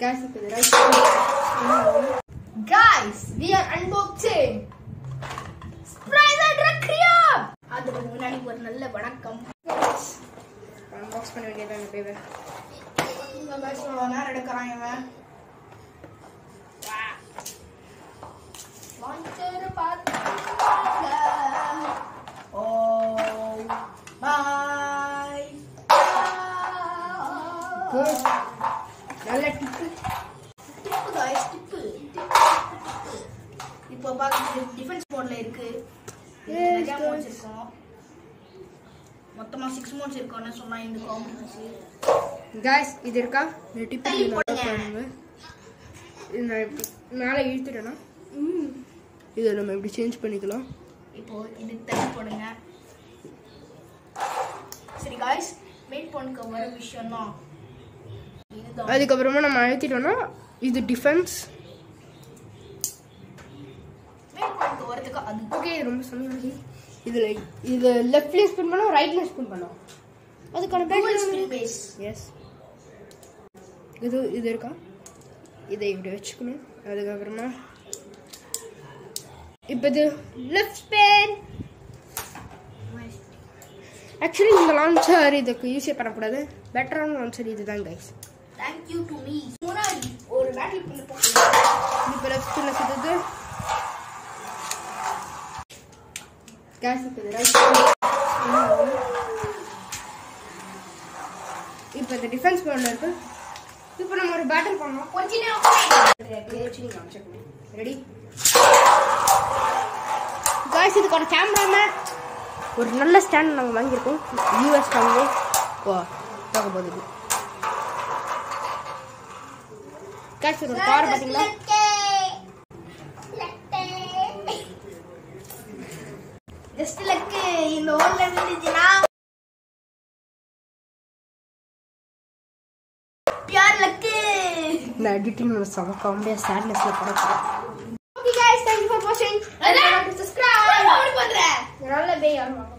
Guys, இப்போ இது right Guys, we are unboxing Sprite and Recream. அதுக்கு முன்னாடி ஒரு நல்ல வணக்கம் அன்பாக்ஸ் பண்ண வேண்டியதான் இந்த பேவை உங்க guys இவ்வளவு நேரம் எடுக்கிறான் இவன் Launcher பார்த்துக்கோங்க. Oh, bye. Good. நல்ல டிப்பு. Tip guys, tip. இப்போ பார்க்க டிஃபென்ஸ் மோட்ல இருக்கு. Yes, நிறைய. மோட்ஸ் இருக்கும் மொத்தமா சிக்ஸ் மோட்ஸ் இருக்கும்னு சொன்னா இந்த காம்பினேஷன் காய்ஸ் இது இருக்கா? இந்த டிப்பு. பாருங்க நான் மேலே இழுத்துட்டேன்னா இதை நம்ம இப்படி சேஞ்ச் பண்ணிக்கலாம். இப்போ இது தள்ளி போடுங்க. சரி காய்ஸ் மெயின் பொண்ணுக்கு வர விஷயம் தான் அதுக்கப்புறமா நம்ம அழுத்திட்டோம்னா இது டிஃபென்ஸ் ஓகே ரொம்ப சொன்னி இதில் இது லெஃப்ட்லேயும் ஸ்பின் பண்ணோம் ரைட்லேயும் ஸ்பின் பண்ணோம். அதுக்கான பேக் எஸ் இது இது இருக்கா? இதை இப்படி வச்சுக்கணும். அதுக்கப்புறமா இப்போ இது லெஃப்ட் ஸ்பேன் ஆக்சுவலி இந்த லான்ச்சர் இதுக்கு யூஸே பண்ணக்கூடாது. பெட்டரான லான்ச்சர் இதுதான் guys thank you to me முன்னாடி ஒரு பேட்டில் பின் போட்டு இப்போ லெஃப்ட் ஸ்பின்ல சுற்றுது கேஸ் இப்போ ரைட் இப்போ இந்த டிஃபென்ஸ் பண்ண இருக்கு இப்போ நம்ம ஒரு பேட்டில் பண்ணோம் கொஞ்ச நேரம் ரெடி காய்ஸ் இதுக்கான கேமராமேன் ஒரு நல்ல ஸ்டாண்ட் நாங்கள் வாங்கியிருக்கோம். யூஎஸ் வாங்கி பார்க்க போகுது. கேஷ் ஒரு கார் பாத்தீங்களா ஜஸ்ட் லக்கு இந்த ஓல்ல விழுந்துச்சுனா பியூர் லக்கு இந்த எடிட்டிங் ஒரு சம காமெடியா சேட்னஸ்ல போறோம் okay guys thank you for watching and subscribe. என்ன பண்ற நல்ல பேய் ஆடுவாங்க